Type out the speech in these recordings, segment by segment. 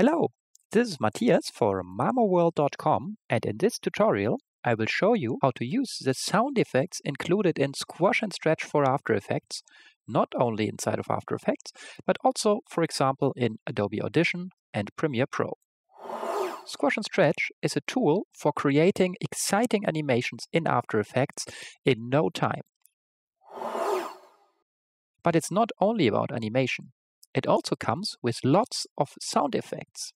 Hello, this is Matthias for MamoWorld.com and in this tutorial I will show you how to use the sound effects included in Squash and Stretch for After Effects, not only inside of After Effects, but also, for example, in Adobe Audition and Premiere Pro. Squash and Stretch is a tool for creating exciting animations in After Effects in no time. But it's not only about animation. It also comes with lots of sound effects.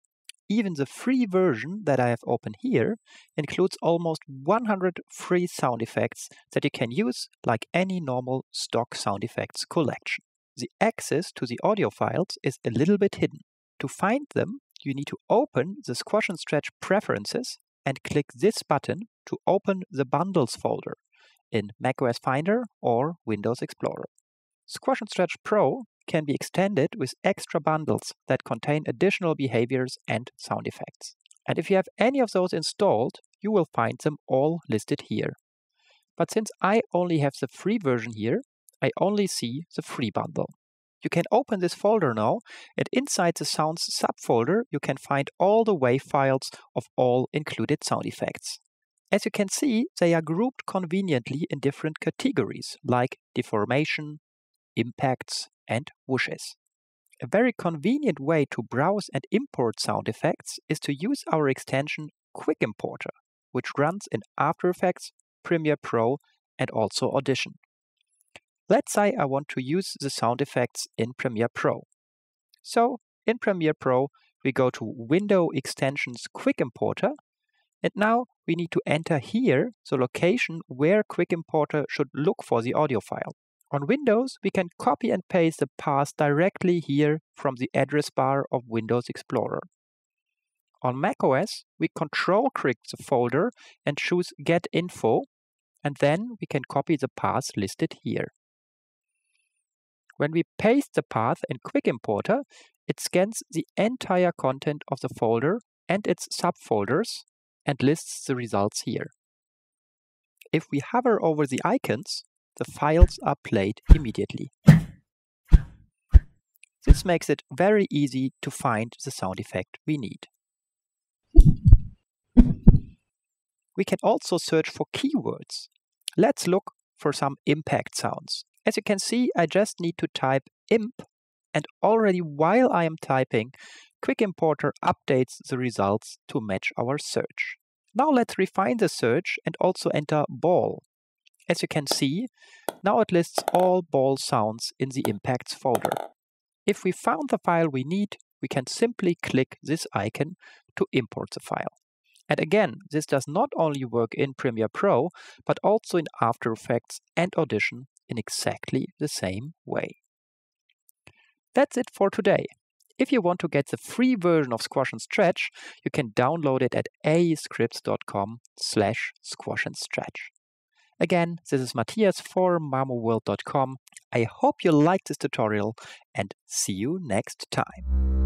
Even the free version that I have open here includes almost 100 free sound effects that you can use like any normal stock sound effects collection. The access to the audio files is a little bit hidden. To find them, you need to open the Squash and Stretch preferences and click this button to open the bundles folder in macOS Finder or Windows Explorer. Squash and Stretch Pro can be extended with extra bundles that contain additional behaviors and sound effects. And if you have any of those installed, you will find them all listed here. But since I only have the free version here, I only see the free bundle. You can open this folder now, and inside the Sounds subfolder, you can find all the WAV files of all included sound effects. As you can see, they are grouped conveniently in different categories, like deformation, impacts, and whooshes. A very convenient way to browse and import sound effects is to use our extension Quick Importer, which runs in After Effects, Premiere Pro, and also Audition. Let's say I want to use the sound effects in Premiere Pro. So, in Premiere Pro, we go to Window Extensions Quick Importer, and now we need to enter here the location where Quick Importer should look for the audio file. On Windows, we can copy and paste the path directly here from the address bar of Windows Explorer. On macOS, we control click the folder and choose Get Info, and then we can copy the path listed here. When we paste the path in Quick Importer, it scans the entire content of the folder and its subfolders and lists the results here. If we hover over the icons, the files are played immediately. This makes it very easy to find the sound effect we need. We can also search for keywords. Let's look for some impact sounds. As you can see, I just need to type imp and already while I am typing, Quick Importer updates the results to match our search. Now let's refine the search and also enter ball as you can see, now it lists all ball sounds in the impacts folder. If we found the file we need, we can simply click this icon to import the file. And again, this does not only work in Premiere Pro, but also in After Effects and Audition in exactly the same way. That's it for today. If you want to get the free version of Squash and Stretch, you can download it at aescripts.com slash squash and stretch. Again, this is Matthias for MamoWorld.com. I hope you liked this tutorial and see you next time.